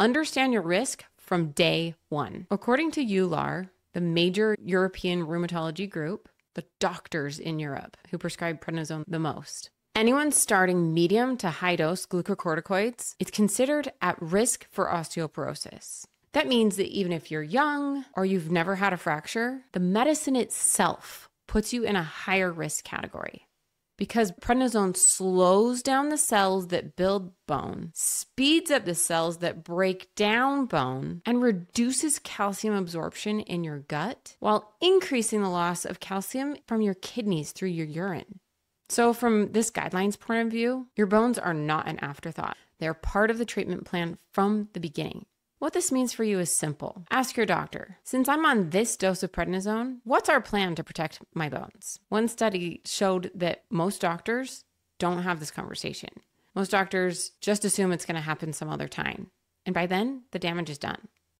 Understand your risk from day one. According to EULAR, the major European rheumatology group, the doctors in Europe who prescribe prednisone the most, anyone starting medium to high dose glucocorticoids is considered at risk for osteoporosis. That means that even if you're young or you've never had a fracture, the medicine itself puts you in a higher risk category. Because prednisone slows down the cells that build bone, speeds up the cells that break down bone, and reduces calcium absorption in your gut while increasing the loss of calcium from your kidneys through your urine. So, from this guidelines point of view, your bones are not an afterthought. They're part of the treatment plan from the beginning. What this means for you is simple. Ask your doctor, since I'm on this dose of prednisone, what's our plan to protect my bones? One study showed that most doctors don't have this conversation. Most doctors just assume it's going to happen some other time. And by then, the damage is done.